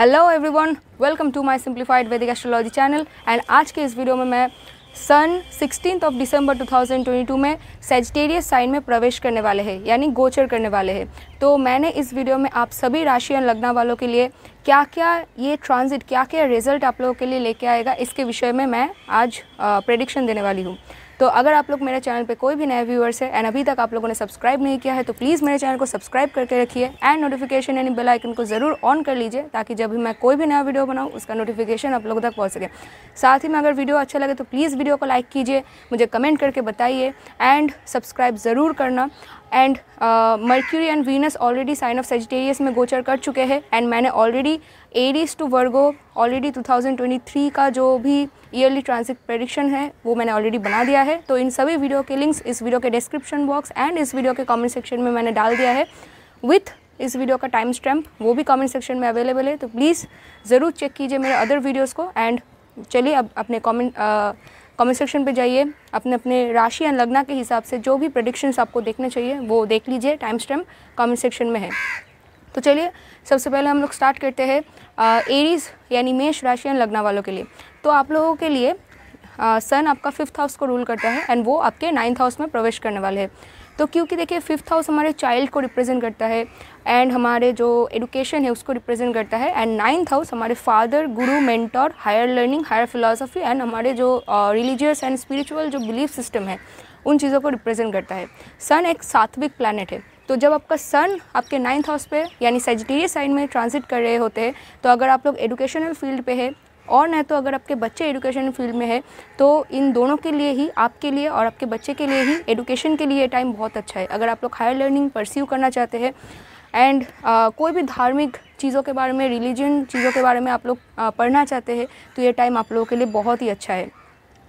Hello everyone welcome to my simplified Vedic astrology channel and आज के इस video में मैं सन सिक्सटीन ऑफ़ दिसंबर 2022 में सेजिटेरियस साइन में प्रवेश करने वाले हैं, यानी गोचर करने वाले हैं। तो मैंने इस वीडियो में आप सभी राशियन लगना वालों के लिए क्या क्या ये ट्रांजिट क्या क्या रिज़ल्ट आप लोगों के लिए लेके आएगा, इसके विषय में मैं आज प्रेडिक्शन देने वाली हूँ। तो अगर आप लोग मेरे चैनल पे कोई भी नए व्यूअर्स है एंड अभी तक आप लोगों ने सब्सक्राइब नहीं किया है तो प्लीज़ मेरे चैनल को सब्सक्राइब करके रखिए एंड नोटिफिकेशन यानी बेल आइकन को ज़रूर ऑन कर लीजिए ताकि जब भी मैं कोई भी नया वीडियो बनाऊँ, उसका नोटिफिकेशन आप लोगों तक पहुँच। सके साथ ही में अगर वीडियो अच्छा लगे तो प्लीज़ वीडियो को लाइक कीजिए, मुझे कमेंट करके बताइए एंड सब्सक्राइब ज़रूर करना। And Mercury and Venus already sign of Sagittarius में गोचर कर चुके हैं। एंड मैंने already Aries to Virgo already 2023 का जो भी ईयरली ट्रांसिट प्रेडिक्शन है, वो मैंने ऑलरेडी बना दिया है। तो इन सभी वीडियो के लिंक्स इस वीडियो के डिस्क्रिप्शन बॉक्स एंड इस वीडियो के कमेंट सेक्शन में मैंने डाल दिया है। विथ इस वीडियो का टाइम स्टैम्प वो भी कमेंट सेक्शन में अवेलेबल है। तो प्लीज़ ज़रूर चेक कीजिए मेरे अदर वीडियोज़ को। एंड चलिए अब अपने कॉमेंट कमेंट सेक्शन पे जाइए, अपने अपने राशि या लग्ना के हिसाब से जो भी प्रडिक्शंस आपको देखने चाहिए, वो देख लीजिए टाइम स्टैम्प कमेंट सेक्शन में है। तो चलिए, सबसे पहले हम लोग स्टार्ट करते हैं एरीज यानी मेष राशि या लग्ना वालों के लिए। तो आप लोगों के लिए सन आपका फिफ्थ हाउस को रूल करता है एंड वो आपके नाइन्थ हाउस में प्रवेश करने वाले हैं। तो क्योंकि देखिए फिफ्थ हाउस हमारे चाइल्ड को रिप्रेजेंट करता है एंड हमारे जो एडुकेशन है उसको रिप्रेजेंट करता है एंड नाइन्थ हाउस हमारे father guru mentor higher learning higher philosophy and हमारे जो रिलीजियस एंड स्पिरिचुअल जो बिलीफ सिस्टम है, उन चीज़ों को रिप्रेजेंट करता है। सन एक सात्विक प्लानट है। तो जब आपका सन आपके नाइन्थ हाउस पे, यानी सेजिटेरियस साइड में ट्रांजिट कर रहे होते हैं तो अगर आप लोग एडुकेशनल फ़ील्ड पे है और नहीं तो अगर आपके बच्चे एडुकेशन फ़ील्ड में है तो इन दोनों के लिए ही आपके लिए और आपके बच्चे के लिए ही एडुकेशन के लिए टाइम बहुत अच्छा है। अगर आप लोग हायर लर्निंग परस्यू करना चाहते हैं एंड uh, कोई भी धार्मिक चीज़ों के बारे में रिलीजन चीज़ों के बारे में आप लोग uh, पढ़ना चाहते हैं तो ये टाइम आप लोगों के लिए बहुत ही अच्छा है।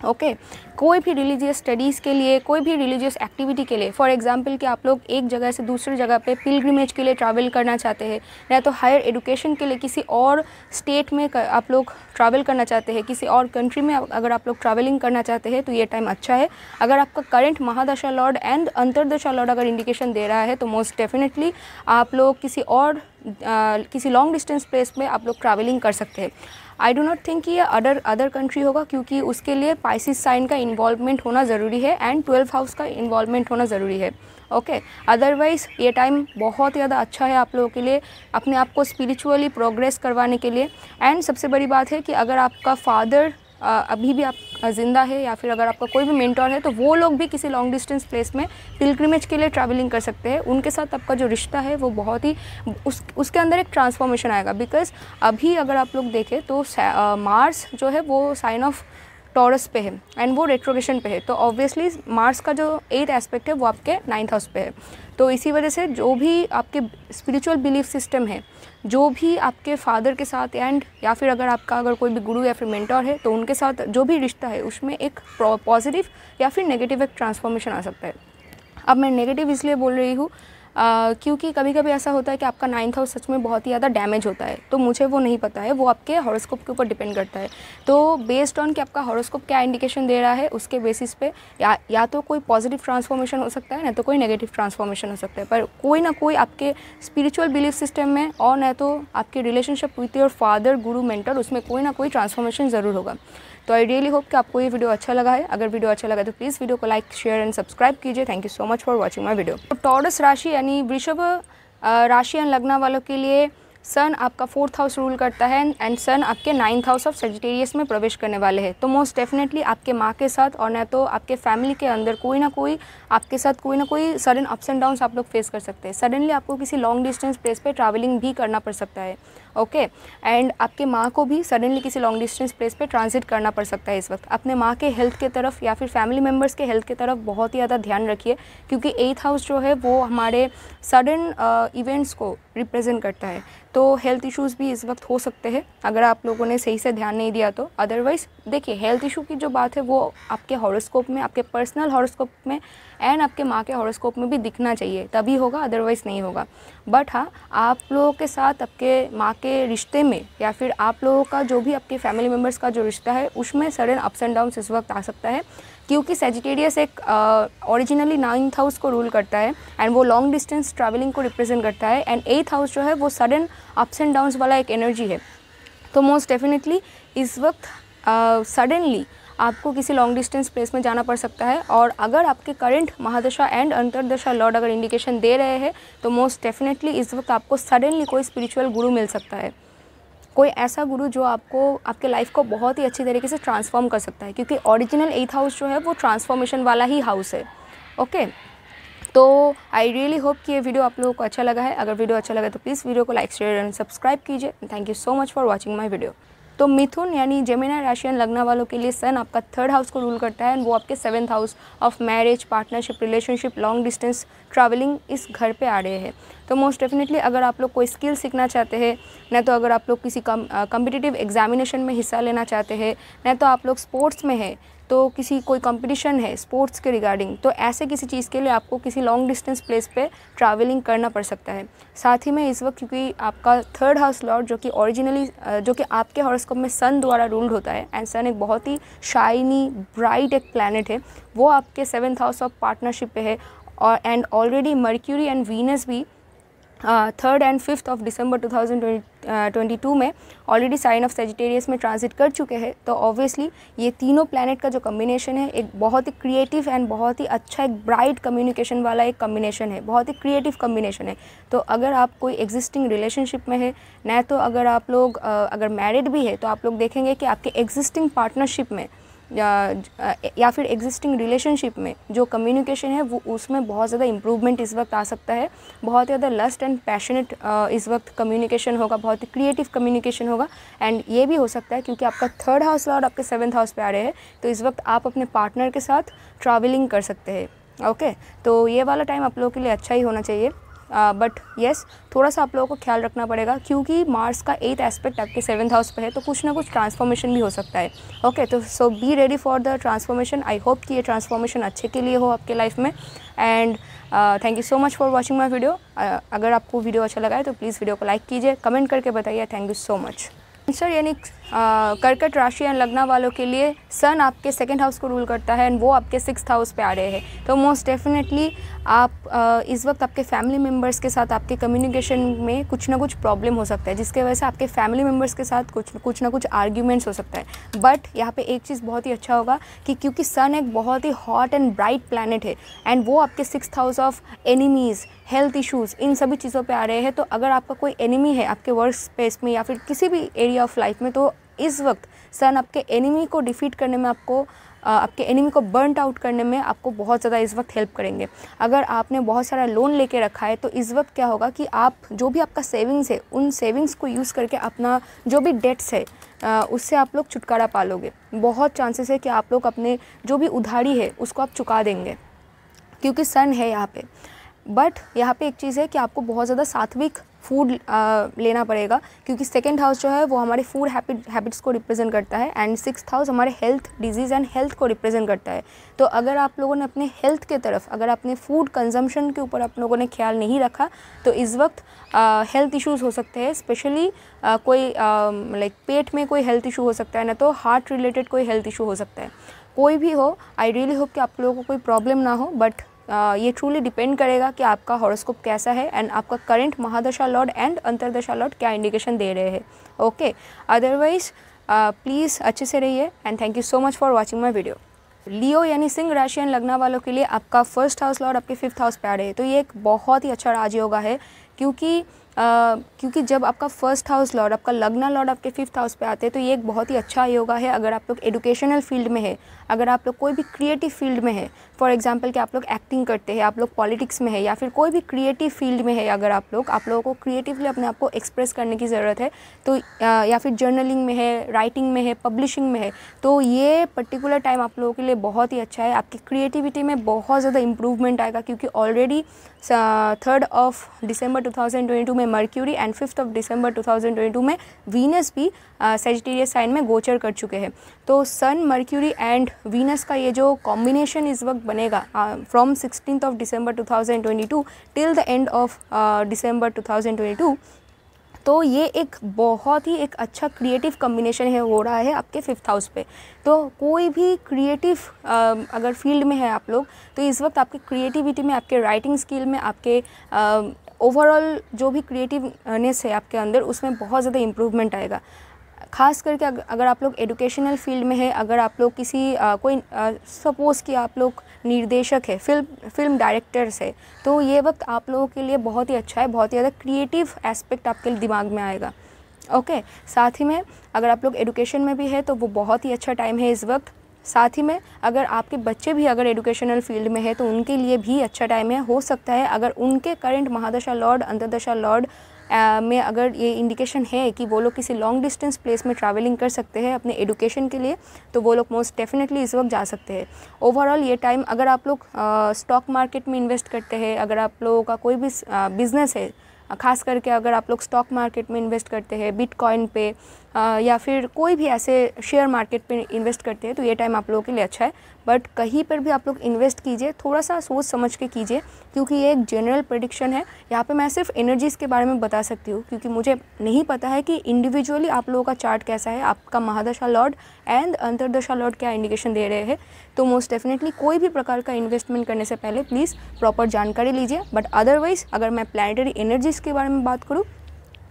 Okay okay. कोई भी रिलीजियस स्टडीज़ के लिए कोई भी रिलीजियस एक्टिविटी के लिए फॉर एग्जांपल कि आप लोग एक जगह से दूसरी जगह पे पिलग्रिमेज के लिए ट्रैवल करना चाहते हैं या तो हायर एजुकेशन के लिए किसी और स्टेट में आप लोग ट्रैवल करना चाहते हैं किसी और कंट्री में अगर आप लोग ट्रैवलिंग करना चाहते हैं तो ये टाइम अच्छा है अगर आपका current mahadasha lord and antardasha lord अगर इंडिकेशन दे रहा है तो मोस्ट डेफिनेटली आप लोग किसी और आ, किसी लॉन्ग डिस्टेंस प्लेस में आप लोग ट्रैवलिंग कर सकते हैं आई डो नॉट थिंक ये अदर अदर कंट्री होगा क्योंकि उसके लिए पाइसिस साइन का इन्वॉल्वमेंट होना ज़रूरी है एंड ट्वेल्थ हाउस का इन्वॉल्वमेंट होना ज़रूरी है। ओके अदरवाइज़ ये टाइम बहुत ज़्यादा अच्छा है आप लोगों के लिए, अपने आप को स्पिरिचुअली प्रोग्रेस करवाने के लिए। एंड सबसे बड़ी बात है कि अगर आपका फादर अभी भी आप ज़िंदा है या फिर अगर आपका कोई भी मेंटोर है तो वो लोग भी किसी लॉन्ग डिस्टेंस प्लेस में पिलग्रिमेज के लिए ट्रैवलिंग कर सकते हैं। उनके साथ आपका जो रिश्ता है, वो बहुत ही उस, उसके अंदर एक ट्रांसफॉर्मेशन आएगा। बिकॉज़ अभी अगर आप लोग देखें तो मार्स जो है, वो साइन ऑफ़ टॉरस पे है एंड वो रेट्रोगेशन पे है तो ऑब्वियसली मार्स का जो एथ एस्पेक्ट है, वो आपके नाइन्थ हाउस पे है। तो इसी वजह से जो भी आपके स्पिरिचुअल बिलीफ सिस्टम है, जो भी आपके फादर के साथ एंड या फिर अगर आपका अगर कोई भी गुरु या फिर मेंटोर है तो उनके साथ जो भी रिश्ता है, उसमें एक पॉजिटिव या फिर नेगेटिव एक ट्रांसफॉर्मेशन आ सकता है। अब मैं नेगेटिव इसलिए बोल रही हूँ क्योंकि कभी कभी ऐसा होता है कि आपका नाइन्थ हाउस सच में बहुत ही ज़्यादा डैमेज होता है तो मुझे वो नहीं पता है, वो आपके हॉरोस्कोप के ऊपर डिपेंड करता है। तो बेस्ड ऑन कि आपका हॉरोस्कोप क्या इंडिकेशन दे रहा है, उसके बेसिस पे या या तो कोई पॉजिटिव ट्रांसफॉर्मेशन हो सकता है, ना तो कोई नेगेटिव ट्रांसफॉर्मेशन हो सकता है, पर कोई ना कोई आपके स्पिरिचुअल बिलीफ सिस्टम में और न तो आपके relationship with your father guru mentor उसमें कोई ना कोई ट्रांसफॉर्मेशन ज़रूर होगा। तो आई रियली होप कि आपको ये वीडियो अच्छा लगा है। अगर वीडियो अच्छा लगा तो प्लीज़ वीडियो को लाइक शेयर एंड सब्सक्राइब कीजिए। Thank you so much for watching my video तो टॉरस राशि यानी वृषभ राशि एंड लगना वालों के लिए सन आपका फोर्थ हाउस रूल करता है एंड सन आपके नाइन्थ हाउस ऑफ़ सेजिटेरियस में प्रवेश करने वाले हैं। तो मोस्ट डेफिनेटली आपके माँ के साथ और न तो आपके फैमिली के अंदर कोई ना कोई, आपके साथ कोई ना कोई सडन अप्स एंड डाउन्स आप लोग फेस कर सकते हैं। सडनली आपको किसी लॉन्ग डिस्टेंस प्लेस पे ट्रैवलिंग भी करना पड़ सकता है। ओके एंड आपके माँ को भी सडनली किसी लॉन्ग डिस्टेंस प्लेस पे ट्रांजिट करना पड़ सकता है इस वक्त। अपने माँ के हेल्थ के तरफ़ या फिर फैमिली मेंबर्स के हेल्थ के तरफ़ बहुत ही ज़्यादा ध्यान रखिए क्योंकि एथ हाउस जो है वो हमारे सडन इवेंट्स uh, को रिप्रेजेंट करता है। तो हेल्थ इश्यूज़ भी इस वक्त हो सकते हैं। अगर आप लोगों ने सही से ध्यान नहीं दिया तो। अदरवाइज़ देखिए हेल्थ इशू की जो बात है, वो आपके हॉरोस्कोप में, आपके पर्सनल हॉरोस्कोप में एंड आपके माँ के हॉरोस्कोप में भी दिखना चाहिए। तभी होगा अदरवाइज़ नहीं होगा। बट हाँ आप लोगों के साथ आपके माँ के रिश्ते में या फिर आप लोगों का जो भी आपके फैमिली मेंबर्स का जो रिश्ता है, उसमें सडन अप्स एंड डाउन इस वक्त आ सकता है। क्योंकि सेजिटेरियस एक ओरिजिनली नाइन्थ हाउस को रूल करता है एंड वो लॉन्ग डिस्टेंस ट्रैवलिंग को रिप्रेजेंट करता है एंड एथ हाउस जो है वो सडन अप्स एंड डाउन्स वाला एक एनर्जी है। तो मोस्ट डेफिनेटली इस वक्त सडनली uh, आपको किसी लॉन्ग डिस्टेंस प्लेस में जाना पड़ सकता है और अगर आपके करंट महादशा एंड अंतरदशा लॉर्ड अगर इंडिकेशन दे रहे हैं तो मोस्ट डेफिनेटली इस वक्त आपको सडनली कोई स्पिरिचुअल गुरु मिल सकता है। कोई ऐसा गुरु जो आपको, आपके लाइफ को बहुत ही अच्छी तरीके से ट्रांसफॉर्म कर सकता है, क्योंकि ओरिजिनल एथ हाउस जो है वो ट्रांसफॉर्मेशन वाला ही हाउस है ओके तो आई रियली होप कि ये वीडियो आप लोगों को अच्छा लगा है। अगर वीडियो अच्छा लगा तो प्लीज़ वीडियो को लाइक शेयर एंड सब्सक्राइब कीजिए। Thank you so much for watching my video तो मिथुन यानी जेमिना राशियन लगना वालों के लिए सन आपका थर्ड हाउस को रूल करता है वो आपके seventh house of marriage partnership relationship long distance travelling इस घर पे आ रहे हैं। तो मोस्ट डेफिनेटली अगर आप लोग कोई स्किल सीखना चाहते हैं, न तो अगर आप लोग किसी कम कम्पिटिटिव एग्जामिनेशन में हिस्सा लेना चाहते हैं, न तो आप लोग स्पोर्ट्स में है तो किसी कोई कंपटीशन है स्पोर्ट्स के रिगार्डिंग तो ऐसे किसी चीज़ के लिए आपको किसी लॉन्ग डिस्टेंस प्लेस पे ट्रैवलिंग करना पड़ सकता है। साथ ही में इस वक्त क्योंकि आपका थर्ड हाउस लॉर्ड जो कि ओरिजिनली जो कि आपके हॉरोस्कोप में सन द्वारा रूल्ड होता है एंड सन एक बहुत ही शाइनी ब्राइट एक प्लानट है, वो आपके सेवन्थ हाउस ऑफ़ पार्टनरशिप पे है, और and already Mercury and Venus भी थर्ड एंड फिफ्थ ऑफ़ दिसंबर 2022 में ऑलरेडी साइन ऑफ़ सेजिटेरियस में ट्रांजिट कर चुके हैं। तो ऑब्वियसली ये तीनों प्लानट का जो कम्बिनेशन है, एक बहुत ही क्रिएटिव एंड बहुत ही अच्छा एक ब्राइट कम्युनिकेशन वाला एक कम्बिनेशन है। बहुत ही क्रिएटिव कम्बिनेशन है। तो अगर आप कोई एग्जिस्टिंग रिलेशनशिप में है, न तो अगर आप लोग अगर मैरिड भी है तो आप लोग देखेंगे कि आपके एग्जिस्टिंग पार्टनरशिप में या, या फिर एग्जिस्टिंग रिलेशनशिप में जो कम्युनिकेशन है वो उसमें बहुत ज़्यादा इम्प्रूवमेंट इस वक्त आ सकता है। बहुत ज़्यादा लस्ट एंड पैशनेट इस वक्त कम्युनिकेशन होगा बहुत ही क्रिएटिव कम्युनिकेशन होगा। एंड ये भी हो सकता है क्योंकि आपका थर्ड हाउस और आपके सेवन्थ हाउस पे आ रहे हैं तो इस वक्त आप अपने पार्टनर के साथ ट्रैवलिंग कर सकते हैं। Okay okay? तो ये वाला टाइम आप लोगों के लिए अच्छा ही होना चाहिए। बट येस थोड़ा सा आप लोगों को ख्याल रखना पड़ेगा, क्योंकि मार्स का एथ एस्पेक्ट आपके सेवन्थ हाउस पे है तो कुछ ना कुछ ट्रांसफॉर्मेशन भी हो सकता है। ओके तो so be ready for the transformation I hope कि ये ट्रांसफॉर्मेशन अच्छे के लिए हो आपके लाइफ में। And thank you so much for watching my video अगर आपको वीडियो अच्छा लगा है तो प्लीज़ वीडियो को लाइक कीजिए कमेंट करके बताइए। Thank you so much sir यानी कर्कट राशि या लगना वालों के लिए सन आपके सेकंड हाउस को रूल करता है एंड वो आपके सिक्स हाउस पे आ रहे हैं। तो मोस्ट डेफिनेटली आप आ, इस वक्त आपके फैमिली मेंबर्स के साथ आपके कम्युनिकेशन में कुछ ना कुछ प्रॉब्लम हो सकता है जिसके वजह से आपके फैमिली मेंबर्स के साथ कुछ कुछ ना कुछ आर्ग्यूमेंट्स हो सकता है। बट यहाँ पे एक चीज़ बहुत ही अच्छा होगा कि क्योंकि सन एक बहुत ही हॉट एंड ब्राइट प्लानट है एंड वो आपके six house of enemies health issues इन सभी चीज़ों पे आ रहे हैं। तो अगर आपका कोई एनिमी है आपके वर्क स्पेस में या फिर किसी भी एरिया ऑफ़ लाइफ में तो इस वक्त सन आपके एनिमी को डिफीट करने में आपको आपके एनिमी को बर्नट आउट करने में आपको बहुत ज़्यादा इस वक्त हेल्प करेंगे। अगर आपने बहुत सारा लोन लेके रखा है तो इस वक्त क्या होगा कि आप जो भी आपका सेविंग्स है, उन सेविंग्स को यूज़ करके अपना जो भी डेट्स है उससे आप लोग छुटकारा पालोगे। बहुत चांसेस है कि आप लोग अपने जो भी उधारी है, उसको आप चुका देंगे, क्योंकि सन है यहाँ पे। बट यहाँ पे एक चीज़ है कि आपको बहुत ज़्यादा सात्विक फ़ूड लेना पड़ेगा, क्योंकि सेकेंड हाउस जो है, वो हमारे फ़ूड हैबिट्स को रिप्रेजेंट करता है एंड सिक्स हाउस हमारे हेल्थ डिज़ीज़ एंड हेल्थ को रिप्रेजेंट करता है। तो अगर आप लोगों ने अपने हेल्थ के तरफ़, अगर अपने फ़ूड कंजम्पशन के ऊपर आप लोगों ने ख्याल नहीं रखा तो इस वक्त हेल्थ इश्यूज़ हो सकते हैं स्पेशली कोई लाइक पेट में कोई हेल्थ इशू हो सकता है, ना तो हार्ट रिलेटेड कोई हेल्थ इशू हो सकता है। कोई भी हो आई रियली होप कि आप लोगों को कोई प्रॉब्लम ना हो बट ये ट्रूली डिपेंड करेगा कि आपका हॉरोस्कोप कैसा है एंड आपका current mahadasha lord and antardasha lord क्या इंडिकेशन दे रहे हैं। ओके अदरवाइज़ प्लीज़ अच्छे से रहिए and thank you so much for watching my video Leo यानी सिंह राशियन लगना वालों के लिए आपका फ़र्स्ट हाउस लॉर्ड आपके फिफ्थ हाउस पे आ रहे हैं। तो ये एक बहुत ही अच्छा राजयोगा है क्योंकि क्योंकि जब आपका फ़र्स्ट हाउस लॉर्ड आपका लगना लॉर्ड आपके फिफ्थ हाउस पे आते हैं तो ये एक बहुत ही अच्छा योगा है अगर आप लोग एडुकेशनल फ़ील्ड में है। अगर आप लोग कोई भी क्रिएटिव फ़ील्ड में है फॉर एग्जांपल कि आप लोग एक्टिंग करते हैं, आप लोग पॉलिटिक्स में है, या फिर कोई भी क्रिएटिव फ़ील्ड में है अगर आप लोग, आप लोगों को क्रिएटिवली अपने आप को एक्सप्रेस करने की ज़रूरत है तो या फिर जर्नलिंग में है राइटिंग में है पब्लिशिंग में है तो ये पर्टिकुलर टाइम आप लोगों के लिए बहुत ही अच्छा है। आपकी क्रिएटिविटी में बहुत ज़्यादा इंप्रूवमेंट आएगा, क्योंकि already third of December two में मर्क्यूरी एंड फिफ्थ ऑफ़ दिसंबर 2022 में वीनस भी सेजिटेरियस साइन में गोचर कर चुके हैं। तो सन मर्क्यूरी एंड वीनस का ये जो कॉम्बिनेशन इस वक्त बनेगा from sixteen of December 2022 till the end of December 2022 तो ये एक बहुत ही एक अच्छा क्रिएटिव कम्बिनेशन है, हो रहा है आपके फिफ्थ हाउस पे। तो कोई भी क्रिएटिव अगर फ़ील्ड में है आप लोग तो इस वक्त आपके क्रिएटिविटी में, आपके राइटिंग स्किल में, आपके ओवरऑल जो भी क्रिएटिवनेस है आपके अंदर, उसमें बहुत ज़्यादा इम्प्रूवमेंट आएगा। खास करके अगर आप लोग एडुकेशनल फ़ील्ड में है अगर आप लोग किसी आ, कोई सपोज़ कि आप लोग निर्देशक है फ़िल्म फ़िल्म डायरेक्टर्स है तो ये वक्त आप लोगों के लिए बहुत ही अच्छा है बहुत ही ज़्यादा क्रिएटिव एस्पेक्ट आपके दिमाग में आएगा। ओके साथ ही में अगर आप लोग एडुकेशन में भी है तो वो बहुत ही अच्छा टाइम है इस वक्त। साथ ही में अगर आपके बच्चे भी अगर एजुकेशनल फ़ील्ड में है तो उनके लिए भी अच्छा टाइम है। हो सकता है अगर उनके करंट महादशा लॉर्ड अंतरदशा लॉर्ड में अगर ये इंडिकेशन है कि वो लोग किसी लॉन्ग डिस्टेंस प्लेस में ट्रैवलिंग कर सकते हैं अपने एडुकेशन के लिए तो वो लोग मोस्ट डेफिनेटली इस वक्त जा सकते हैं। ओवरऑल ये टाइम अगर आप लोग स्टॉक मार्केट में इन्वेस्ट करते हैं, अगर आप लोगों का कोई भी बिज़नेस है खास करके अगर आप लोग स्टॉक मार्केट में इन्वेस्ट करते हैं बिटकॉइन पे या फिर कोई भी ऐसे शेयर मार्केट पे इन्वेस्ट करते हैं तो ये टाइम आप लोगों के लिए अच्छा है। बट कहीं पर भी आप लोग इन्वेस्ट कीजिए थोड़ा सा सोच समझ के कीजिए, क्योंकि ये एक जनरल प्रडिक्शन है। यहाँ पे मैं सिर्फ़ एनर्जीज़ के बारे में बता सकती हूँ, क्योंकि मुझे नहीं पता है कि इंडिविजुअली आप लोगों का चार्ट कैसा है, आपका महादशा लॉर्ड एंड अंतरदशा लॉर्ड क्या इंडिकेशन दे रहे हैं। तो मोस्ट डेफिनेटली कोई भी प्रकार का इन्वेस्टमेंट करने से पहले प्लीज़ प्रॉपर जानकारी लीजिए। बट अदरवाइज़ अगर मैं प्लानिटरी एनर्जीज़ के बारे में बात करूँ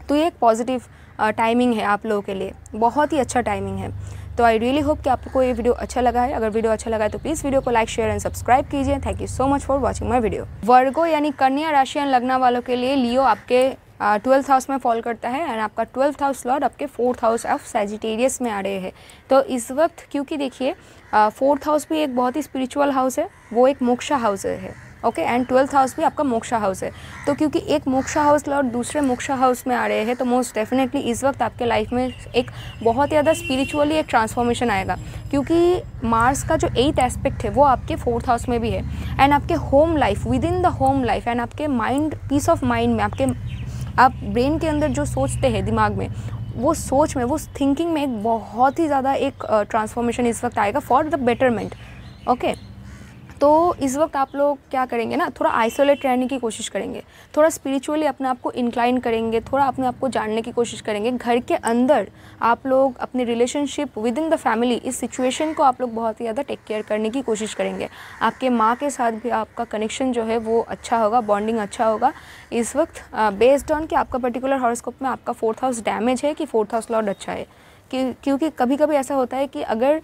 तो ये एक पॉजिटिव टाइमिंग है आप लोगों के लिए। बहुत ही अच्छा टाइमिंग है। तो आई रियली होप कि आपको ये वीडियो अच्छा लगा है। अगर वीडियो अच्छा लगा है तो प्लीज़ वीडियो को लाइक शेयर एंड सब्सक्राइब कीजिए। Thank you so much for watching my video Virgo यानी कन्या राशियान लगना वालों के लिए लियो आपके ट्वेल्थ हाउस में फॉल करता है एंड आपका ट्वेल्थ हाउस लॉर्ड आपके फोर्थ हाउस ऑफ़ सेजिटेरियस में आ रहे हैं। तो इस वक्त क्योंकि देखिए फोर्थ हाउस भी एक बहुत ही स्पिरिचुअल हाउस है, वो एक मोक्षा हाउस है। ओके एंड ट्वेल्थ हाउस भी आपका मोक्षा हाउस है। तो क्योंकि एक मोक्षा हाउस और दूसरे मोक्षा हाउस में आ रहे हैं तो मोस्ट डेफिनेटली इस वक्त आपके लाइफ में एक बहुत ज़्यादा स्पिरिचुअली एक ट्रांसफॉर्मेशन आएगा। क्योंकि मार्स का जो एथ एस्पेक्ट है, वो आपके फोर्थ हाउस में भी है। एंड आपके home life with in the home life and आपके माइंड पीस ऑफ़ माइंड में, आपके, आप ब्रेन के अंदर जो सोचते हैं दिमाग में, वो सोच में, वो थिंकिंग में एक बहुत ही ज़्यादा एक ट्रांसफॉर्मेशन इस वक्त आएगा फॉर द बेटरमेंट ओके तो इस वक्त आप लोग क्या करेंगे ना, थोड़ा आइसोलेट रहने की कोशिश करेंगे। थोड़ा स्पिरिचुअली अपने आप को इंक्लाइन करेंगे, थोड़ा अपने आप को जानने की कोशिश करेंगे। घर के अंदर आप लोग अपने relationship with in the family इस सिचुएशन को आप लोग बहुत ही ज़्यादा टेक केयर करने की कोशिश करेंगे। आपके माँ के साथ भी आपका कनेक्शन जो है वो अच्छा होगा बॉन्डिंग अच्छा होगा। इस वक्त बेस्ड ऑन कि आपका पर्टिकुलर हॉरोस्कोप में आपका फोर्थ हाउस डैमेज है कि फोर्थ हाउस लॉर्ड अच्छा है। क्योंकि कभी कभी ऐसा होता है कि अगर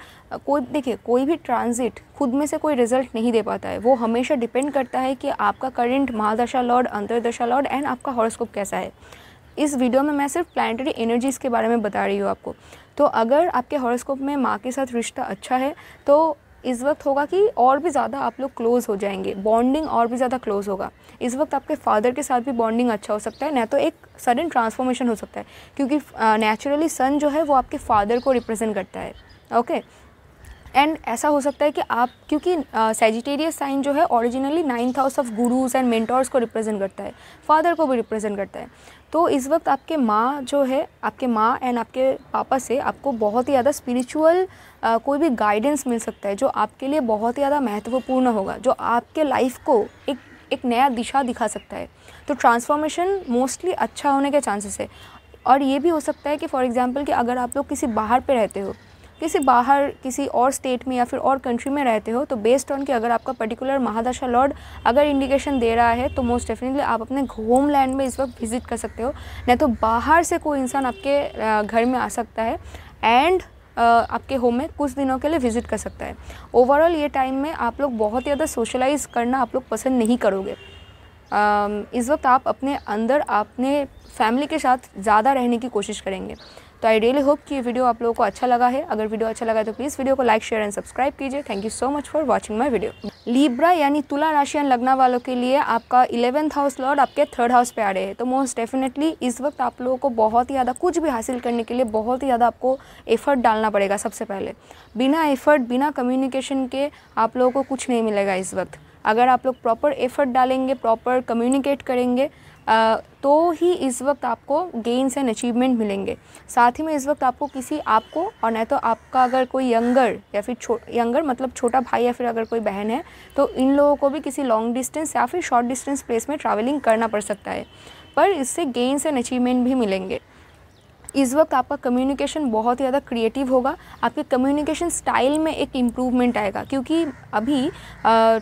कोई, देखिए, कोई भी ट्रांजिट खुद में से कोई रिज़ल्ट नहीं दे पाता है, वो हमेशा डिपेंड करता है कि आपका करंट महादशा लॉर्ड, अंतरदशा लॉर्ड एंड आपका हॉरोस्कोप कैसा है। इस वीडियो में मैं सिर्फ़ प्लानटरी एनर्जीज़ के बारे में बता रही हूँ आपको। तो अगर आपके हॉरोस्कोप में माँ के साथ रिश्ता अच्छा है तो इस वक्त होगा कि और भी ज़्यादा आप लोग क्लोज़ हो जाएँगे बॉन्डिंग और भी ज़्यादा क्लोज़ होगा। इस वक्त आपके फादर के साथ भी बॉन्डिंग अच्छा हो सकता है, ना तो एक सडन ट्रांसफॉर्मेशन हो सकता है, क्योंकि नेचुरली सन जो है वो आपके फादर को रिप्रेजेंट करता है ओके एंड ऐसा हो सकता है कि आप, क्योंकि सेजिटेरियस साइन जो है ओरिजिनली नाइन्थ हाउस ऑफ़ गुरुज एंड मेंटर्स को रिप्रेजेंट करता है फादर को भी रिप्रेजेंट करता है। तो इस वक्त आपके माँ जो है, आपके माँ एंड आपके पापा से आपको बहुत ही ज़्यादा स्पिरिचुअल कोई भी गाइडेंस मिल सकता है, जो आपके लिए बहुत ही ज़्यादा महत्वपूर्ण होगा, जो आपके लाइफ को एक एक नया दिशा दिखा सकता है। तो ट्रांसफॉर्मेशन मोस्टली अच्छा होने के चांसेस है। और ये भी हो सकता है कि फॉर एग्ज़ाम्पल कि अगर आप लोग किसी बाहर पे रहते हो किसी बाहर, किसी और स्टेट में या फिर और कंट्री में रहते हो तो बेस्ड ऑन कि अगर आपका पर्टिकुलर महादशा लॉर्ड अगर इंडिकेशन दे रहा है तो मोस्ट डेफिनेटली आप अपने होम लैंड में इस वक्त विज़िट कर सकते हो। नहीं तो बाहर से कोई इंसान आपके घर में आ सकता है एंड आपके होम में कुछ दिनों के लिए विज़िट कर सकता है। ओवरऑल ये टाइम में आप लोग बहुत ज़्यादा सोशलाइज करना आप लोग पसंद नहीं करोगे। इस वक्त आप अपने अंदर, अपने फैमिली के साथ ज़्यादा रहने की कोशिश करेंगे। तो आई रियली होप कि ये वीडियो आप लोगों को अच्छा लगा है। अगर वीडियो अच्छा लगा तो प्लीज़ वीडियो को लाइक शेयर एंड सब्सक्राइब कीजिए। Thank you so much for watching my video Libra यानी तुला राशियान लगना वालों के लिए आपका इलेवेंथ हाउस लॉर्ड आपके थर्ड हाउस पे आ रहे हैं। तो मोस्ट डेफिनेटली इस वक्त आप लोगों को बहुत ही ज़्यादा कुछ भी हासिल करने के लिए बहुत ही ज़्यादा आपको एफर्ट डालना पड़ेगा सबसे पहले। बिना एफर्ट बिना कम्युनिकेशन के आप लोगों को कुछ नहीं मिलेगा इस वक्त। अगर आप लोग प्रॉपर एफर्ट डालेंगे प्रॉपर कम्युनिकेट करेंगे तो ही इस वक्त आपको गेन्स एंड अचीवमेंट मिलेंगे। साथ ही में इस वक्त आपको किसी आपको, और नहीं तो आपका अगर कोई यंगर या फिर छो यंगर मतलब छोटा भाई या फिर अगर कोई बहन है तो इन लोगों को भी किसी लॉन्ग डिस्टेंस या फिर शॉर्ट डिस्टेंस प्लेस में ट्रैवलिंग करना पड़ सकता है। पर इससे गेन्स एंड अचीवमेंट भी मिलेंगे। इस वक्त आपका कम्युनिकेशन बहुत ही ज़्यादा क्रिएटिव होगा। आपके कम्युनिकेशन स्टाइल में एक इम्प्रूवमेंट आएगा, क्योंकि अभी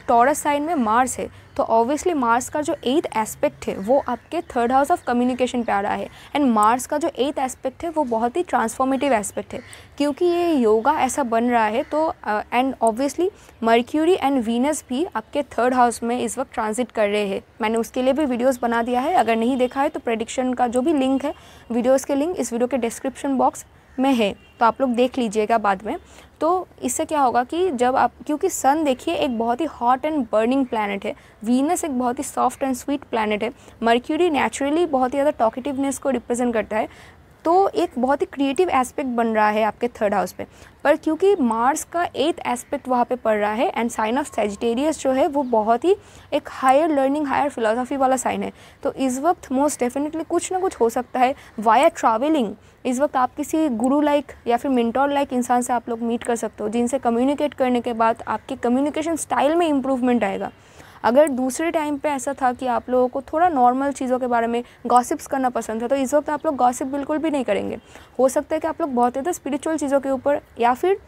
टॉरस साइड में मार्स है। तो ऑब्वियसली मार्स का जो एथ एस्पेक्ट है, वो आपके थर्ड हाउस ऑफ़ कम्युनिकेशन पे आ रहा है। एंड मार्स का जो एथ एस्पेक्ट है, वो बहुत ही ट्रांसफॉर्मेटिव एस्पेक्ट है। क्योंकि ये योगा ऐसा बन रहा है तो and obviously Mercury and Venus भी आपके थर्ड हाउस में इस वक्त ट्रांजिट कर रहे हैं। मैंने उसके लिए भी वीडियोज़ बना दिया है। अगर नहीं देखा है तो प्रडिक्शन का जो भी लिंक है वीडियोज़ के लिंक इस वीडियो के डिस्क्रिप्शन बॉक्स में है। तो आप लोग देख लीजिएगा बाद में। तो इससे क्या होगा कि जब आप, क्योंकि सन देखिए एक बहुत ही हॉट एंड बर्निंग प्लानट है वीनस एक बहुत ही सॉफ्ट एंड स्वीट प्लानट है मर्क्यूरी नेचुरली बहुत ही ज़्यादा टॉकेटिवनेस को रिप्रेजेंट करता है तो एक बहुत ही क्रिएटिव एस्पेक्ट बन रहा है आपके थर्ड हाउस पे पर क्योंकि मार्स का एथ एस्पेक्ट वहाँ पे पड़ रहा है एंड साइन ऑफ़ सेजिटेरियस जो है, वो बहुत ही एक हायर लर्निंग हायर फिलोसफी वाला साइन है। तो इस वक्त मोस्ट डेफिनेटली कुछ ना कुछ हो सकता है। वाया ट्रैवलिंग इस वक्त आप किसी गुरु लाइक या फिर मिनटोर लाइक इंसान से आप लोग मीट कर सकते हो, जिनसे कम्युनिकेट करने के बाद आपके कम्युनिकेशन स्टाइल में इम्प्रूवमेंट आएगा। अगर दूसरे टाइम पे ऐसा था कि आप लोगों को थोड़ा नॉर्मल चीज़ों के बारे में गॉसिप्स करना पसंद था तो इस वक्त आप लोग गॉसिप बिल्कुल भी नहीं करेंगे। हो सकता है कि आप लोग बहुत ज़्यादा स्पिरिचुअल चीज़ों के ऊपर या फिर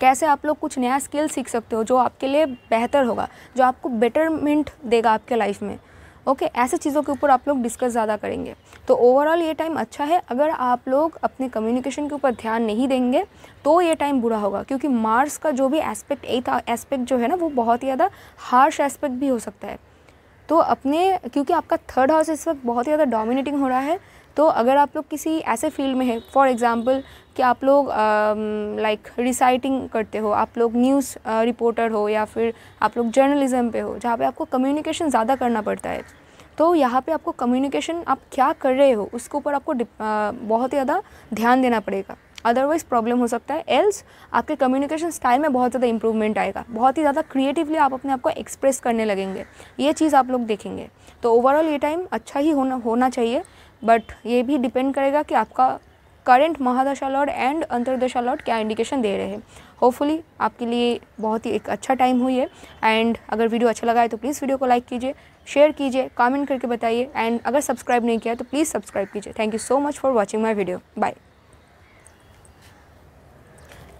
कैसे आप लोग कुछ नया स्किल सीख सकते हो जो आपके लिए बेहतर होगा, जो आपको बेटरमेंट देगा आपके लाइफ में। ओके okay, ऐसे चीज़ों के ऊपर आप लोग डिस्कस ज़्यादा करेंगे। तो ओवरऑल ये टाइम अच्छा है। अगर आप लोग अपने कम्युनिकेशन के ऊपर ध्यान नहीं देंगे तो ये टाइम बुरा होगा। क्योंकि मार्स का जो भी एस्पेक्ट एथ एस्पेक्ट जो है ना वो बहुत ही ज़्यादा हार्श एस्पेक्ट भी हो सकता है। तो अपने क्योंकि आपका थर्ड हाउस इस वक्त बहुत ही ज़्यादा डोमिनेटिंग हो रहा है तो अगर आप लोग किसी ऐसे फ़ील्ड में हैं फॉर एग्ज़ाम्पल कि आप लोग लाइक रिसाइटिंग करते हो आप लोग न्यूज़ रिपोर्टर हो या फिर आप लोग जर्नलिज्म पे हो जहाँ पे आपको कम्युनिकेशन ज़्यादा करना पड़ता है तो यहाँ पे आपको कम्युनिकेशन आप क्या कर रहे हो उसके ऊपर आपको आ, बहुत ही ज़्यादा ध्यान देना पड़ेगा। अदरवाइज़ प्रॉब्लम हो सकता है। एल्स आपके कम्युनिकेशन स्टाइल में बहुत ज़्यादा इंप्रूवमेंट आएगा। बहुत ही ज़्यादा क्रिएटिवली आप अपने आप को एक्सप्रेस करने लगेंगे। ये चीज़ आप लोग देखेंगे। तो ओवरऑल ये टाइम अच्छा ही होना होना चाहिए। बट ये भी डिपेंड करेगा कि आपका करंट महादशा लॉर्ड एंड अंतरदशा लॉर्ड क्या इंडिकेशन दे रहे हैं। होपफुली आपके लिए बहुत ही एक अच्छा टाइम हुई है। एंड अगर वीडियो अच्छा लगा है तो प्लीज़ वीडियो को लाइक कीजिए शेयर कीजिए कमेंट करके बताइए। एंड अगर सब्सक्राइब नहीं किया तो प्लीज़ सब्सक्राइब कीजिए। Thank you so much for watching my video bye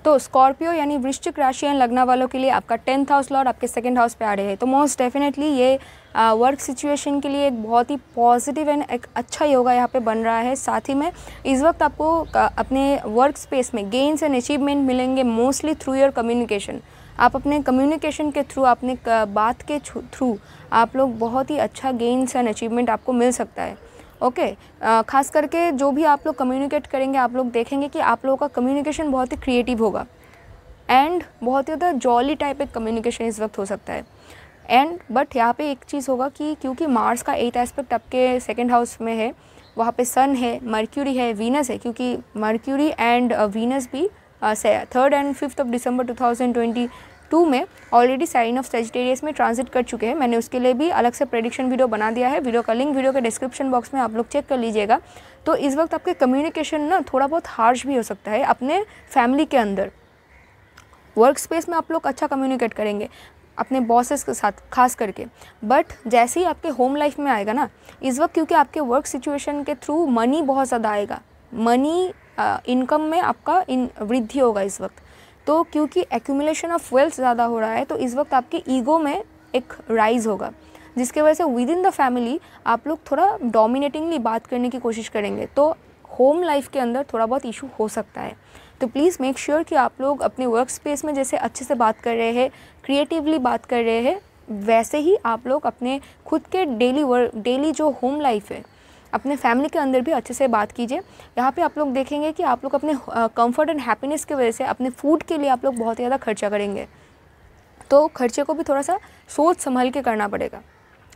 तो स्कॉर्पियो यानी वृश्चिक राशि लगना वालों के लिए आपका टेंथ हाउस लॉर्ड आपके सेकंड हाउस पे आ रहे हैं। तो मोस्ट डेफिनेटली ये वर्क सिचुएशन के लिए एक बहुत ही पॉजिटिव एंड एक अच्छा योगा यहाँ पे बन रहा है। साथ ही में इस वक्त आपको अपने वर्क स्पेस में गेन्स एंड अचीवमेंट मिलेंगे मोस्टली थ्रू योर कम्युनिकेशन आप अपने कम्युनिकेशन के थ्रू अपने बात के थ्रू, आप लोग बहुत ही अच्छा गेन्स एंड अचीवमेंट आपको मिल सकता है। Okay okay? ख़ास करके जो भी आप लोग कम्युनिकेट करेंगे, आप लोग देखेंगे कि आप लोगों का कम्युनिकेशन बहुत ही क्रिएटिव होगा एंड बहुत ही ज़्यादा जॉली टाइप एक कम्युनिकेशन इस वक्त हो सकता है एंड बट यहाँ पे एक चीज़ होगा कि क्योंकि मार्स का एट एस्पेक्ट आपके सेकेंड हाउस में है, वहाँ पे सन है मर्क्यूरी है वीनस है, क्योंकि मर्क्यूरी एंड वीनस भी third and fifth of December 2020 two में ऑलरेडी साइन ऑफ़ सेजिटेरियस में ट्रांजिट कर चुके हैं। मैंने उसके लिए भी अलग से प्रेडिक्शन वीडियो बना दिया है। वीडियो का लिंक वीडियो के डिस्क्रिप्शन बॉक्स में आप लोग चेक कर लीजिएगा। तो इस वक्त आपके कम्युनिकेशन ना थोड़ा बहुत हार्श भी हो सकता है अपने फैमिली के अंदर। वर्क स्पेस में आप लोग अच्छा कम्युनिकेट करेंगे अपने बॉसेस के साथ, खास करके। बट जैसे ही आपके होम लाइफ में आएगा ना, इस वक्त क्योंकि आपके वर्क सिचुएशन के थ्रू मनी बहुत ज़्यादा आएगा। मनी इनकम में आपका इन वृद्धि होगा इस वक्त। तो क्योंकि एक्यूमुलेशन ऑफ़ वेल्थ ज़्यादा हो रहा है तो इस वक्त आपके ईगो में एक राइज होगा, जिसके वजह से विद इन द फैमिली आप लोग थोड़ा डोमिनेटिंगली बात करने की कोशिश करेंगे तो होम लाइफ के अंदर थोड़ा बहुत इशू हो सकता है। तो प्लीज़ मेक श्योर कि आप लोग अपने वर्क स्पेस में जैसे अच्छे से बात कर रहे हैं क्रिएटिवली बात कर रहे हैं, वैसे ही आप लोग अपने खुद के डेली वर्क डेली जो होम लाइफ है अपने फैमिली के अंदर भी अच्छे से बात कीजिए। यहाँ पे आप लोग देखेंगे कि आप लोग अपने कंफर्ट एंड हैप्पीनेस की वजह से अपने फ़ूड के लिए आप लोग बहुत ज़्यादा खर्चा करेंगे। तो खर्चे को भी थोड़ा सा सोच संभल के करना पड़ेगा।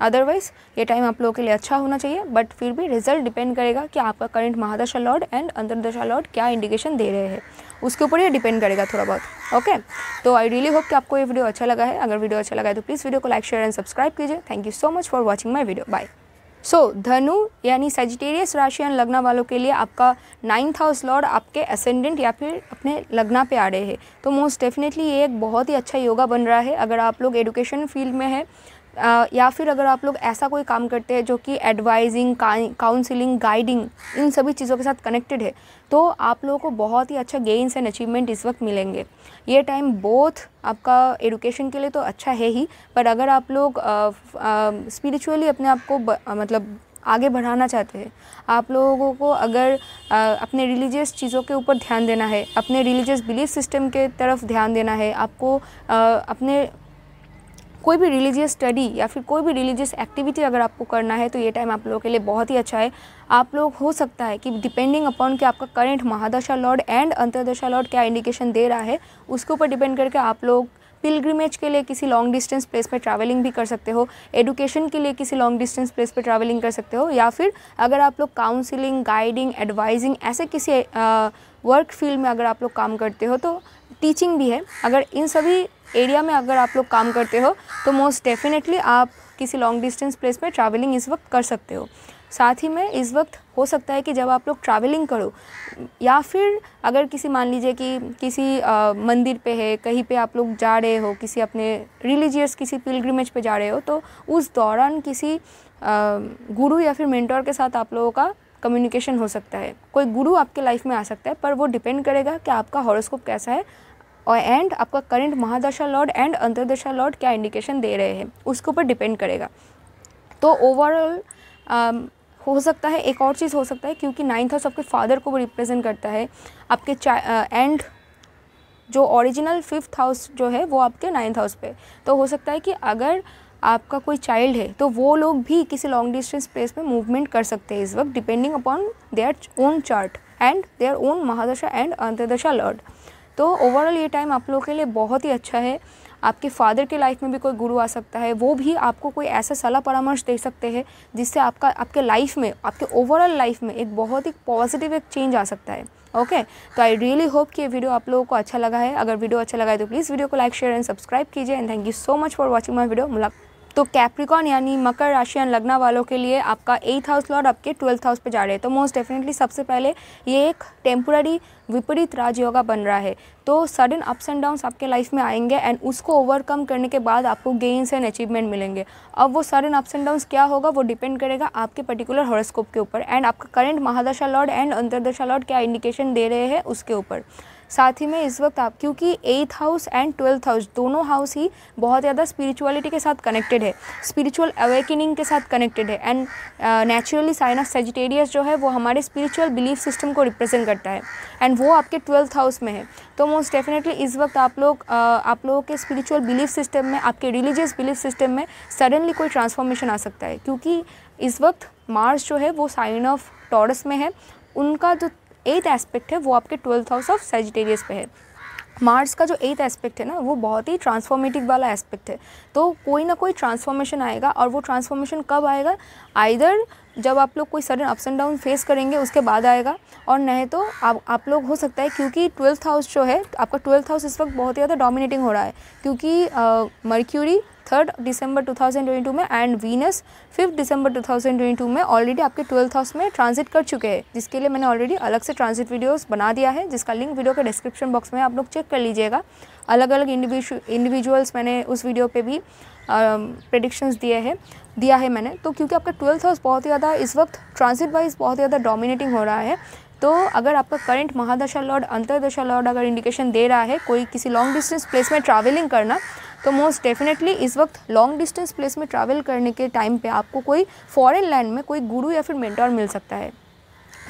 अदरवाइज़ ये टाइम आप लोगों के लिए अच्छा होना चाहिए बट फिर भी रिज़ल्ट डिपेंड करेगा कि आपका करंट महादशा लॉर्ड एंड अंतरदशा लॉर्ड क्या इंडिकेशन दे रहे हैं। उसके ऊपर ये डिपेंड करेगा थोड़ा बहुत ओके तो आई रियली होप कि आपको ये वीडियो अच्छा लगा है। अगर वीडियो अच्छा लगा है तो प्लीज़ वीडियो को लाइक शेयर एंड सब्सक्राइब कीजिए। Thank you so much for watching my video bye so so, धनु यानी सेजिटेरियस राशि राशियन लग्न वालों के लिए आपका नाइन्थ हाउस लॉर्ड आपके असेंडेंट या फिर अपने लग्ना पे आ रहे हैं। तो मोस्ट डेफिनेटली ये एक बहुत ही अच्छा योगा बन रहा है। अगर आप लोग एडुकेशन फ़ील्ड में है या फिर अगर आप लोग ऐसा कोई काम करते हैं जो कि एडवाइजिंग काउंसलिंग गाइडिंग इन सभी चीज़ों के साथ कनेक्टेड है तो आप लोगों को बहुत ही अच्छा गेन्स एंड अचीवमेंट इस वक्त मिलेंगे। ये टाइम बोथ आपका एडुकेशन के लिए तो अच्छा है ही पर अगर आप लोग स्पिरिचुअली अपने आप को मतलब आगे बढ़ाना चाहते हैं आप लोगों को अगर आ, अपने रिलीजियस चीज़ों के ऊपर ध्यान देना है अपने रिलीजियस बिलीफ सिस्टम के तरफ़ ध्यान देना है आपको आ, अपने कोई भी रिलीजियस स्टडी या फिर कोई भी रिलीजियस एक्टिविटी अगर आपको करना है तो ये टाइम आप लोगों के लिए बहुत ही अच्छा है। आप लोग, हो सकता है कि डिपेंडिंग अपॉन कि आपका करंट महादशा लॉर्ड एंड अंतरदशा लॉर्ड क्या इंडिकेशन दे रहा है, उसके ऊपर डिपेंड करके आप लोग पिलग्रिमेज के लिए किसी लॉन्ग डिस्टेंस प्लेस पर ट्रैवलिंग भी कर सकते हो एडुकेशन के लिए किसी लॉन्ग डिस्टेंस प्लेस पर ट्रैवलिंग कर सकते हो, या फिर अगर आप लोग काउंसिलिंग गाइडिंग एडवाइजिंग ऐसे किसी वर्क फ़ील्ड में अगर आप लोग काम करते हो तो टीचिंग भी है। अगर इन सभी एरिया में अगर आप लोग काम करते हो तो मोस्ट डेफिनेटली आप किसी लॉन्ग डिस्टेंस प्लेस में ट्रैवलिंग इस वक्त कर सकते हो। साथ ही में इस वक्त हो सकता है कि जब आप लोग ट्रैवलिंग करो या फिर अगर किसी मान लीजिए कि किसी आ, मंदिर पे है कहीं पे आप लोग जा रहे हो किसी अपने रिलीजियस किसी पिलग्रिमेज पे जा रहे हो तो उस दौरान किसी आ, गुरु या फिर मेंटोर के साथ आप लोगों का कम्युनिकेशन हो सकता है। कोई गुरु आपके लाइफ में आ सकता है पर वो डिपेंड करेगा कि आपका हॉरोस्कोप कैसा है और एंड आपका करंट महादशा लॉर्ड एंड अंतरदशा लॉर्ड क्या इंडिकेशन दे रहे हैं? उसके ऊपर डिपेंड करेगा। तो ओवरऑल um, हो सकता है एक और चीज़ हो सकता है क्योंकि नाइन्थ हाउस आपके फादर को रिप्रेजेंट करता है। आपके एंड uh, जो ओरिजिनल फिफ्थ हाउस जो है वो आपके नाइन्थ हाउस पे। तो हो सकता है कि अगर आपका कोई चाइल्ड है तो वो लोग भी किसी लॉन्ग डिस्टेंस प्लेस में मूवमेंट कर सकते हैं इस वक्त depending upon their own chart and their own महादशा and अंतरदशा lord तो ओवरऑल ये टाइम आप लोगों के लिए बहुत ही अच्छा है। आपके फादर के लाइफ में भी कोई गुरु आ सकता है, वो भी आपको कोई ऐसा सलाह परामर्श दे सकते हैं, जिससे आपका, आपके लाइफ में, आपके ओवरऑल लाइफ में एक बहुत ही पॉजिटिव एक चेंज आ सकता है। ओके? तो आई रियली होप कि ये वीडियो आप लोगों को अच्छा लगा है। अगर वीडियो अच्छा लगा है तो प्लीज़ वीडियो को लाइक शेयर एंड सब्सक्राइब कीजिए। And thank you so much for watching my video मुलाकात। तो कैप्रिकॉन यानी मकर राशि लगना वालों के लिए आपका एथ हाउस लॉर्ड आपके ट्वेल्थ हाउस पे जा रहे हैं। तो मोस्ट डेफिनेटली सबसे पहले ये एक टेम्पुररी विपरीत राजयोगा बन रहा है। तो सडन अप्स एंड डाउन्स आपके लाइफ में आएँगे एंड उसको ओवरकम करने के बाद आपको गेन्स एंड अचीवमेंट मिलेंगे। अब वो सडन अप्स एंड डाउन्स क्या होगा वो डिपेंड करेगा आपके पर्टिकुलर हॉरोस्कोप के ऊपर। एंड आपका करंट महादशा लॉर्ड एंड अंतरदशा लॉर्ड क्या इंडिकेशन दे रहे हैं उसके ऊपर। साथ ही में इस वक्त आप क्योंकि eighth house and twelfth house दोनों हाउस ही बहुत ज़्यादा स्पिरिचुअलिटी के साथ कनेक्टेड है। स्पिरिचुअल अवेकनिंग के साथ कनेक्टेड है। And naturally sign of Sagittarius जो है वो हमारे स्पिरिचुअल बिलीफ सिस्टम को रिप्रेजेंट करता है। एंड वो आपके ट्वेल्थ हाउस में है। तो मोस्ट डेफिनेटली इस वक्त आप लोग uh, आप लोगों के स्पिरिचुअल बिलीफ सिस्टम में आपके रिलीजियस बिलीफ सिस्टम में सडनली कोई ट्रांसफॉर्मेशन आ सकता है। क्योंकि इस वक्त मार्स जो है वो साइन ऑफ़ टॉरस में है। उनका जो एथ एस्पेक्ट है, वो आपके ट्वेल्थ हाउस ऑफ़ सेजिटेरियस पे है। मार्स का जो एथ एस्पेक्ट है ना, वो बहुत ही ट्रांसफॉर्मेटिव वाला एस्पेक्ट है। तो कोई ना कोई ट्रांसफॉर्मेशन आएगा और वो ट्रांसफॉर्मेशन कब आएगा? आइधर जब आप लोग कोई sudden ups and down face करेंगे, उसके बाद आएगा। और नहीं तो आप आप लोग हो सकता है, क्योंकि ट्वेल्थ हाउस जो है, आपका ट्वेल्थ हाउस इस वक्त बहुत ही ज़्यादा डोमिनेटिंग हो रहा है। क्योंकि मर्क्यूरी थर्ड दिसंबर 2022 में एंड वीनस फिफ्थ दिसंबर 2022 में ऑलरेडी आपके ट्वेल्थ हाउस में ट्रांजिट कर चुके हैं, जिसके लिए मैंने ऑलरेडी अलग से ट्रांजिट वीडियोस बना दिया है, जिसका लिंक वीडियो के डिस्क्रिप्शन बॉक्स में आप लोग चेक कर लीजिएगा। अलग अलग इंडिविजुअल्स मैंने उस वीडियो पे भी प्रडिक्शंस दिए हैं, दिया है मैंने। तो क्योंकि आपका ट्वेल्थ हाउस बहुत ही ज़्यादा इस वक्त ट्रांजिट वाइज बहुत ज़्यादा डोमिनेटिंग हो रहा है तो अगर आपका करंट महादशा लॉर्ड अंतरदशा लॉर्ड अगर इंडिकेशन दे रहा है, कोई किसी लॉन्ग डिस्टेंस प्लेस में ट्रैवलिंग करना तो मोस्ट डेफिनेटली इस वक्त लॉन्ग डिस्टेंस प्लेस में ट्रैवल करने के टाइम पे आपको कोई फॉरेन लैंड में कोई गुरु या फिर मेंटोर मिल सकता है।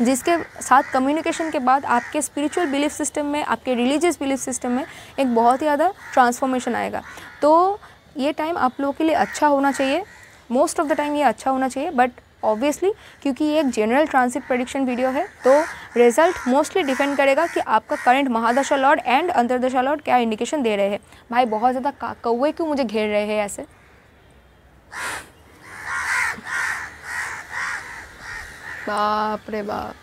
जिसके साथ कम्युनिकेशन के बाद आपके स्पिरिचुअल बिलीफ सिस्टम में, आपके रिलीजियस बिलीफ सिस्टम में एक बहुत ही ज़्यादा ट्रांसफॉर्मेशन आएगा। तो ये टाइम आप लोगों के लिए अच्छा होना चाहिए। मोस्ट ऑफ़ द टाइम ये अच्छा होना चाहिए बट ऑब्वियसली क्योंकि ये एक जनरल ट्रांसिट प्रडिक्शन वीडियो है तो रिज़ल्ट मोस्टली डिपेंड करेगा कि आपका करंट महादशा लॉर्ड एंड अंतरदशा लॉर्ड क्या इंडिकेशन दे रहे हैं। भाई, बहुत ज़्यादा कौए क्यों मुझे घेर रहे हैं ऐसे? बाप रे बाप।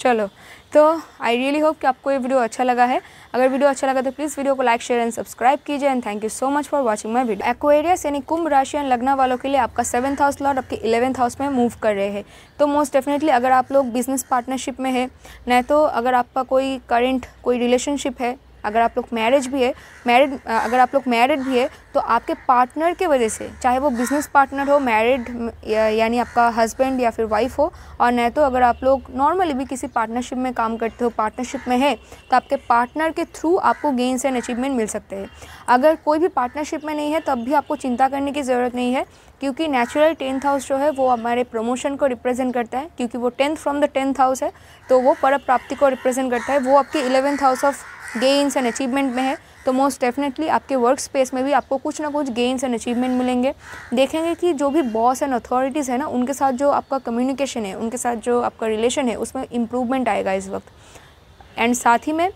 चलो तो आई रियली होप कि आपको ये वीडियो अच्छा लगा है। अगर वीडियो अच्छा लगा तो प्लीज़ वीडियो को लाइक शेयर एंड सब्सक्राइब कीजिए and thank you so much for watching my video Aquarius यानी कुंभ राशि एंड लगना वालों के लिए आपका सेवन्थ हाउस लॉर्ड आपके इलेवंथ हाउस में मूव कर रहे हैं। तो मोस्ट डेफिनेटली अगर आप लोग बिज़नेस पार्टनरशिप में है, न तो अगर आपका कोई करेंट कोई रिलेशनशिप है अगर आप लोग मैरिज भी है मैरिड अगर आप लोग मैरिड भी है तो आपके पार्टनर के वजह से चाहे वो बिज़नेस पार्टनर हो मैरिड या, यानी आपका हस्बैंड या फिर वाइफ हो और नहीं तो अगर आप लोग नॉर्मली भी किसी पार्टनरशिप में काम करते हो पार्टनरशिप में है तो आपके पार्टनर के थ्रू आपको गेंस एंड अचीवमेंट मिल सकते हैं। अगर कोई भी पार्टनरशिप में नहीं है तब भी आपको चिंता करने की ज़रूरत नहीं है क्योंकि नेचुरल टेंथ हाउस जो है वो हमारे प्रमोशन को रिप्रेजेंट करता है क्योंकि वो tenth from the tenth house है तो वो पर प्राप्ति को रिप्रेजेंट करता है वो आपके eleventh house of gains and achievement में है तो मोस्ट डेफिनेटली आपके वर्क स्पेस में भी आपको कुछ ना कुछ गेंस एंड अचीवमेंट मिलेंगे। देखेंगे कि जो भी बॉस एंड अथॉरिटीज़ है ना उनके साथ जो आपका कम्युनिकेशन है उनके साथ जो आपका रिलेशन है उसमें इम्प्रूवमेंट आएगा इस वक्त। एंड साथ ही में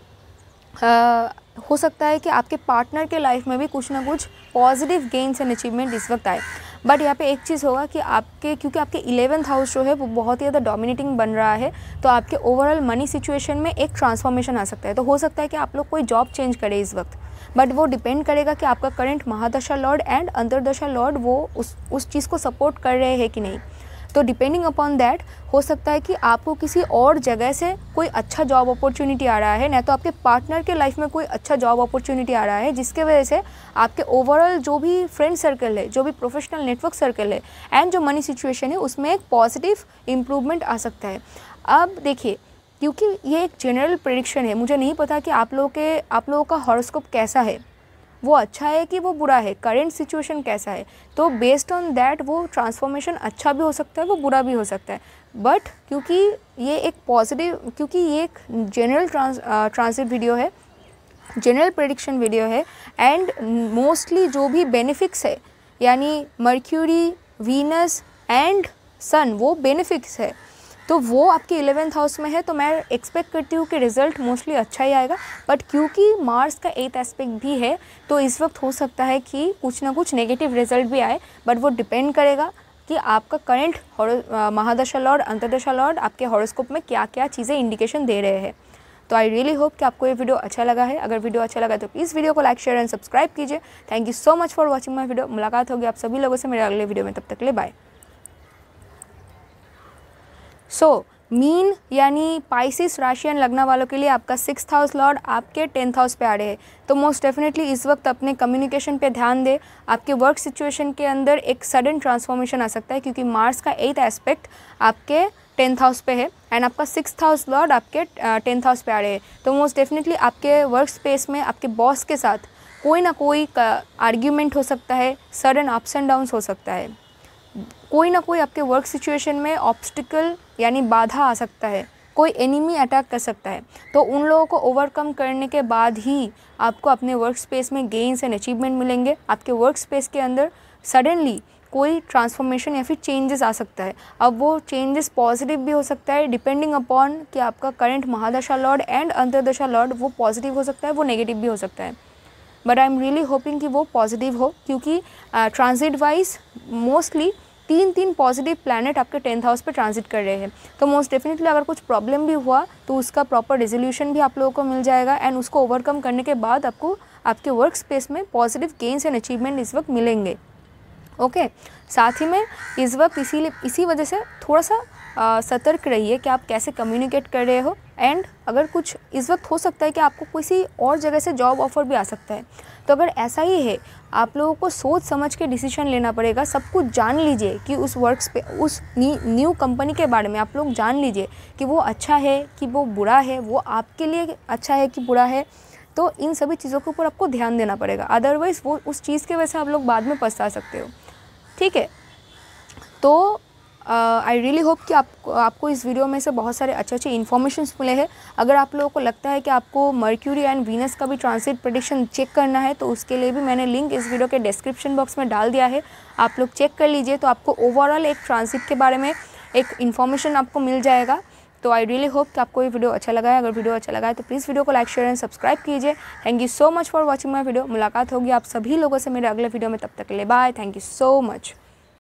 आ, हो सकता है कि आपके पार्टनर के लाइफ में भी कुछ ना कुछ पॉजिटिव गेंस एंड अचीवमेंट इस वक्त आए। बट यहाँ पे एक चीज़ होगा कि आपके, क्योंकि आपके इलेवेंथ हाउस जो है, वो बहुत ही ज़्यादा डोमिनेटिंग बन रहा है तो आपके ओवरऑल मनी सिचुएशन में एक ट्रांसफॉर्मेशन आ सकता है। तो हो सकता है कि आप लोग कोई जॉब चेंज करें इस वक्त बट वो डिपेंड करेगा कि आपका करंट महादशा लॉर्ड एंड अंतरदशा लॉर्ड वो उस उस चीज़ को सपोर्ट कर रहे हैं कि नहीं। तो डिपेंडिंग अपॉन दैट हो सकता है कि आपको किसी और जगह से कोई अच्छा जॉब अपॉर्चुनिटी आ रहा है, ना तो आपके पार्टनर के लाइफ में कोई अच्छा जॉब अपॉर्चुनिटी आ रहा है, जिसके वजह से आपके ओवरऑल जो भी फ्रेंड सर्कल है, जो भी प्रोफेशनल नेटवर्क सर्कल है एंड जो मनी सिचुएशन है, उसमें एक पॉजिटिव इम्प्रूवमेंट आ सकता है। अब देखिए, क्योंकि ये एक जनरल प्रडिक्शन है, मुझे नहीं पता कि आप लोगों के, आप लोगों का हॉरोस्कोप कैसा है। वो अच्छा है कि वो बुरा है? करेंट सिचुएशन कैसा है? तो बेस्ड ऑन दैट वो ट्रांसफॉर्मेशन अच्छा भी हो सकता है, वो बुरा भी हो सकता है। बट क्योंकि ये एक पॉजिटिव क्योंकि ये एक जनरल ट्रांस ट्रांसिट वीडियो है जनरल प्रडिक्शन वीडियो है एंड मोस्टली जो भी बेनिफिक्स है, यानी मर्क्यूरी वीनस एंड सन वो बेनिफिक्स है। तो वो आपके इलेवेंथ हाउस में है तो मैं एक्सपेक्ट करती हूँ कि रिज़ल्ट मोस्टली अच्छा ही आएगा। बट क्योंकि मार्स का एथ एस्पेक्ट भी है तो इस वक्त हो सकता है कि कुछ ना कुछ नेगेटिव रिज़ल्ट भी आए बट वो डिपेंड करेगा कि आपका करंट महादशा लॉर्ड अंतरदशा लॉर्ड आपके हॉरोस्कोप में क्या क्या चीज़ें इंडिकेशन दे रहे हैं। तो आई रियली होप कि आपको ये वीडियो अच्छा लगा है। अगर वीडियो अच्छा लगा तो प्लीज़ वीडियो को लाइक शेयर एंड सब्सक्राइब कीजिए। Thank you so much for watching my video मुलाकात होगी आप सभी लोगों से मेरे अगले वीडियो में। तब तक ले बाय सो so, मीन यानी पाइसिस राशियन लगना वालों के लिए आपका सिक्स हाउस लॉर्ड आपके टेंथ हाउस पे आ रहे हैं। तो मोस्ट डेफिनेटली इस वक्त अपने कम्युनिकेशन पे ध्यान दें। आपके वर्क सिचुएशन के अंदर एक सडन ट्रांसफॉर्मेशन आ सकता है क्योंकि मार्स का एथ एस्पेक्ट आपके टेंथ हाउस पे है एंड आपका सिक्स हाउस लॉर्ड आपके टेंथ हाउस पे आ रहे हैं। तो मोस्ट डेफिनेटली आपके वर्क स्पेस में आपके बॉस के साथ कोई ना कोई आर्ग्यूमेंट हो सकता है सडन अप्स एंड डाउन्स हो सकता है। कोई ना कोई आपके वर्क सिचुएशन में ऑब्स्टिकल यानी बाधा आ सकता है, कोई एनिमी अटैक कर सकता है। तो उन लोगों को ओवरकम करने के बाद ही आपको अपने वर्क स्पेस में गेंस एंड अचीवमेंट मिलेंगे। आपके वर्क स्पेस के अंदर सडनली कोई ट्रांसफॉर्मेशन या फिर चेंजेस आ सकता है। अब वो चेंजेस पॉजिटिव भी हो सकता है डिपेंडिंग अपॉन कि आपका करंट महादशा लॉर्ड एंड अंतरदशा लॉर्ड वो पॉजिटिव हो सकता है, वो नेगेटिव भी हो सकता है। But I am really hoping कि वो पॉजिटिव हो, क्योंकि ट्रांजिट वाइज मोस्टली तीन तीन पॉजिटिव प्लानट आपके टेंथ हाउस पर ट्रांजिट कर रहे हैं तो मोस्ट डेफिनेटली अगर कुछ प्रॉब्लम भी हुआ तो उसका प्रॉपर रेजोल्यूशन भी आप लोगों को मिल जाएगा एंड उसको ओवरकम करने के बाद आपको, आपके वर्क स्पेस में पॉजिटिव गेंस एंड अचीवमेंट इस वक्त मिलेंगे ओके okay. साथ ही में इस वक्त इसीलिए, इसी वजह से थोड़ा सा सतर्क रहिए कि आप कैसे कम्युनिकेट कर रहे हो। एंड अगर कुछ इस वक्त हो सकता है कि आपको किसी और जगह से जॉब ऑफ़र भी आ सकता है तो अगर ऐसा ही है, आप लोगों को सोच समझ के डिसीज़न लेना पड़ेगा। सब कुछ जान लीजिए कि उस वर्क्स पे, उस न्यू कंपनी के बारे में आप लोग जान लीजिए कि वो अच्छा है कि वो बुरा है, वो आपके लिए अच्छा है कि बुरा है। तो इन सभी चीज़ों के ऊपर आपको ध्यान देना पड़ेगा। अदरवाइज़ वो उस चीज़ के वजह से आप लोग बाद में पछता सकते हो। ठीक है? तो आई रियली होप कि आप, आपको इस वीडियो में से बहुत सारे अच्छे अच्छे इन्फॉर्मेशन मिले हैं। अगर आप लोगों को लगता है कि आपको मर्क्यूरी एंड वीनस का भी ट्रांसिट प्रडिक्शन चेक करना है तो उसके लिए भी मैंने लिंक इस वीडियो के डिस्क्रिप्शन बॉक्स में डाल दिया है। आप लोग चेक कर लीजिए तो आपको ओवरऑल एक ट्रांसिट के बारे में एक इन्फॉर्मेशन आपको मिल जाएगा। तो आई रियली होप कि आपको ये वीडियो अच्छा लगा है। अगर वीडियो अच्छा लगा है तो प्लीज़ वीडियो को लाइक शेयर एंड सब्सक्राइब कीजिए। Thank you so much for watching my video मुलाकात होगी आप सभी लोगों से मेरे अगले वीडियो में। तब तक ले bye thank you so much